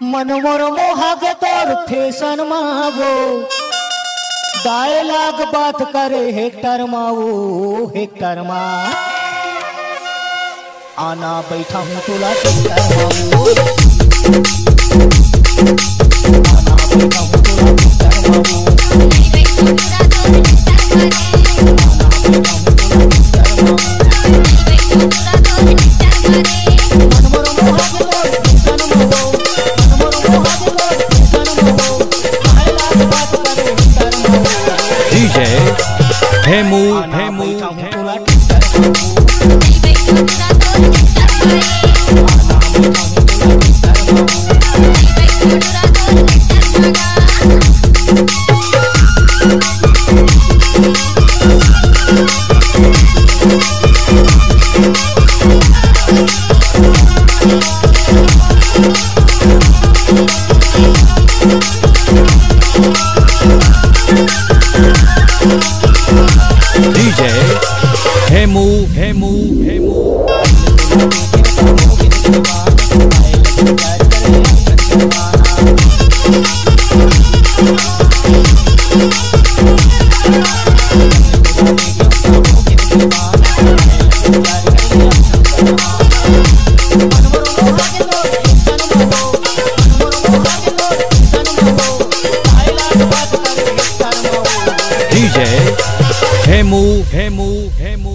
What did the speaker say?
मनमोर मोहक तोर फ़ैशन मावो डायलॉग बात करे हेक्टर मावो, हेक्टर मा। आना बैठा हूँ तुला हेक्टर मावो। आना बैठा हूँ तुला हेक्टर मावो। DJ DJ 해무 해무 해무.